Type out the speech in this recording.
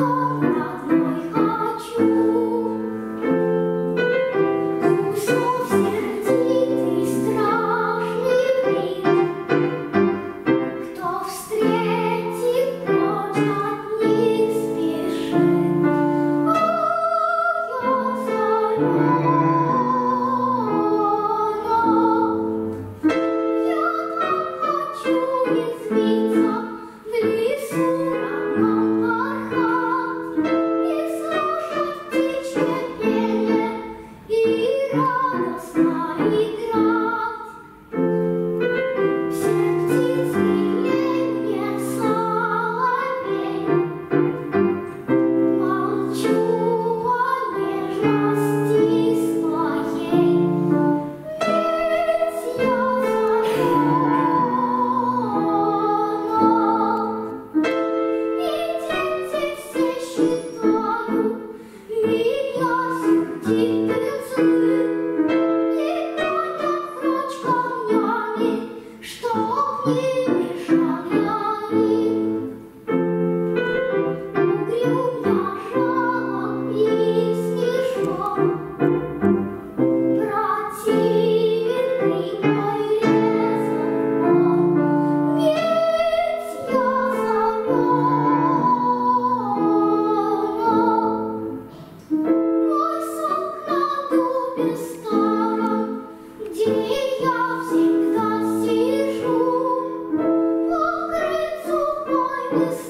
Oh. Ooh. We'll